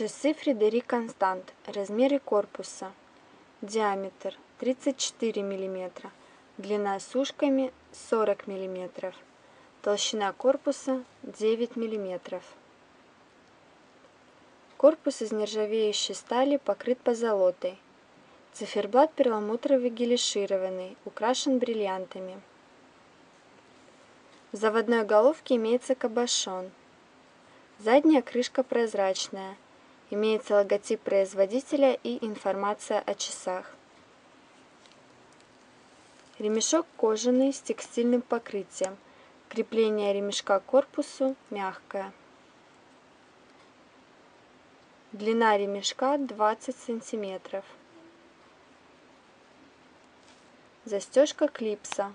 Часы Фредерик Констант. Размеры корпуса. Диаметр 34 мм. Длина с ушками 40 мм. Толщина корпуса 9 мм. Корпус из нержавеющей стали покрыт позолотой. Циферблат перламутровый гелишированный, украшен бриллиантами. В заводной головке имеется кабошон. Задняя крышка прозрачная. Имеется логотип производителя и информация о часах. Ремешок кожаный с текстильным покрытием. Крепление ремешка к корпусу мягкое. Длина ремешка 20 сантиметров. Застежка клипса